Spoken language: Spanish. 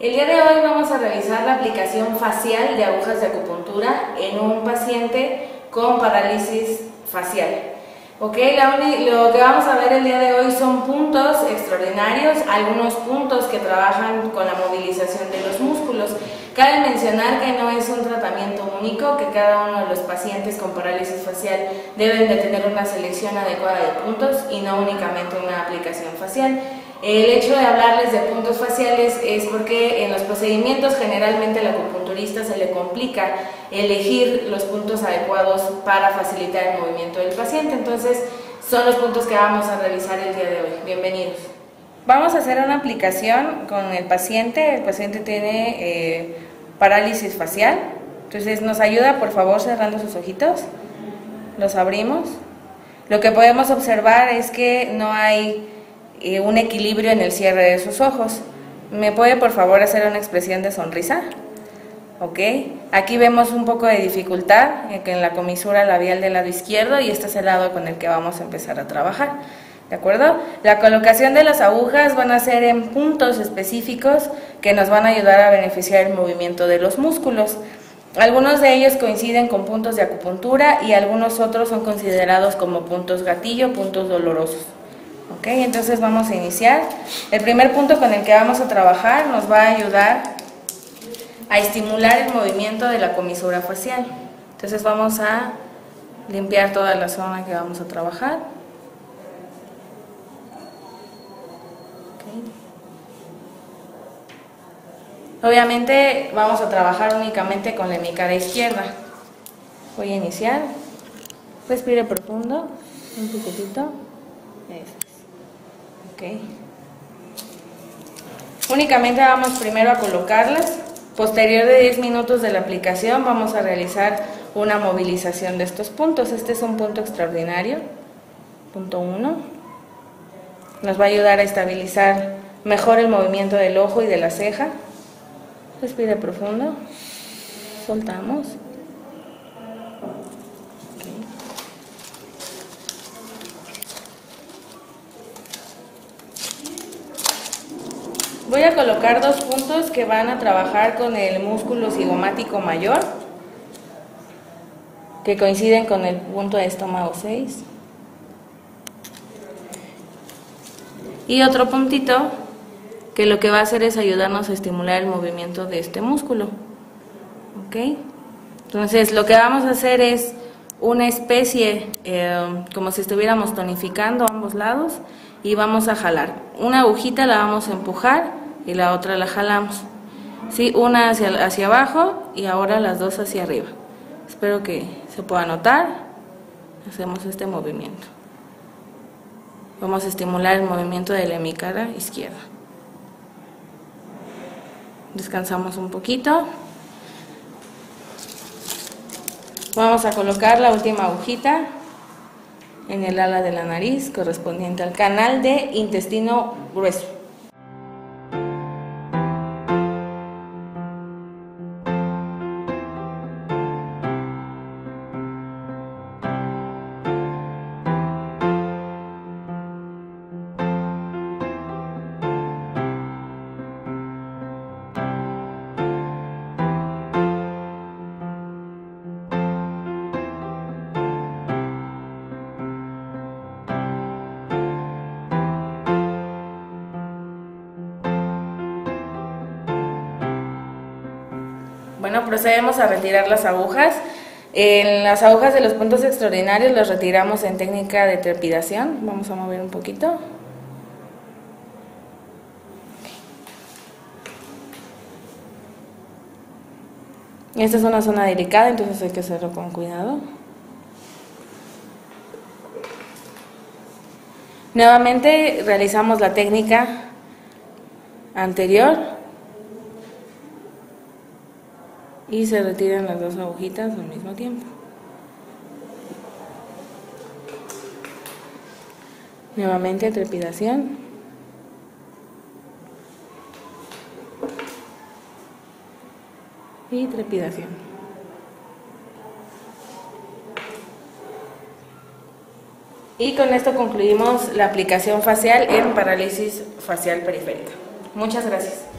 El día de hoy vamos a revisar la aplicación facial de agujas de acupuntura en un paciente con parálisis facial. Ok, lo que vamos a ver el día de hoy son puntos extraordinarios, algunos puntos que trabajan con la movilización de los músculos. Cabe mencionar que no es un tratamiento único, que cada uno de los pacientes con parálisis facial deben de tener una selección adecuada de puntos y no únicamente una aplicación facial. El hecho de hablarles de puntos faciales es porque en los procedimientos generalmente al acupunturista se le complica elegir los puntos adecuados para facilitar el movimiento del paciente. Entonces, son los puntos que vamos a revisar el día de hoy. Bienvenidos. Vamos a hacer una aplicación con el paciente. El paciente tiene eh, parálisis facial. Entonces, nos ayuda, por favor, cerrando sus ojitos. Los abrimos. Lo que podemos observar es que no hay eh, un equilibrio en el cierre de sus ojos. ¿Me puede por favor hacer una expresión de sonrisa? ¿Ok? Aquí vemos un poco de dificultad en la comisura labial del lado izquierdo y este es el lado con el que vamos a empezar a trabajar. ¿De acuerdo? La colocación de las agujas van a ser en puntos específicos que nos van a ayudar a beneficiar el movimiento de los músculos. Algunos de ellos coinciden con puntos de acupuntura y algunos otros son considerados como puntos gatillo, puntos dolorosos. Ok, entonces vamos a iniciar. El primer punto con el que vamos a trabajar nos va a ayudar a estimular el movimiento de la comisura facial. Entonces vamos a limpiar toda la zona que vamos a trabajar. Obviamente vamos a trabajar únicamente con la hemicara izquierda. Voy a iniciar. Respire profundo, un poquitito. Únicamente vamos primero a colocarlas. Posterior de 10 minutos de la aplicación vamos a realizar una movilización de estos puntos. Este es un punto extraordinario. Punto 1. Nos va a ayudar a estabilizar mejor el movimiento del ojo y de la ceja. Respire profundo. Soltamos. Voy a colocar dos puntos que van a trabajar con el músculo cigomático mayor, que coinciden con el punto de estómago 6. Y otro puntito que lo que va a hacer es ayudarnos a estimular el movimiento de este músculo. ¿Ok? Entonces lo que vamos a hacer es una especie, eh, como si estuviéramos tonificando ambos lados, y vamos a jalar. Una agujita la vamos a empujar y la otra la jalamos. ¿Sí? Una hacia, hacia abajo y ahora las dos hacia arriba. Espero que se pueda notar. Hacemos este movimiento. Vamos a estimular el movimiento de la hemicara izquierda. Descansamos un poquito. Vamos a colocar la última agujita en el ala de la nariz correspondiente al canal de intestino grueso. Bueno, procedemos a retirar las agujas. En las agujas de los puntos extraordinarios las retiramos en técnica de trepidación. Vamos a mover un poquito. Esta es una zona delicada, entonces hay que hacerlo con cuidado. Nuevamente realizamos la técnica anterior y se retiran las dos agujitas al mismo tiempo. Nuevamente trepidación. Y trepidación. Y con esto concluimos la aplicación facial en parálisis facial periférica. Muchas gracias.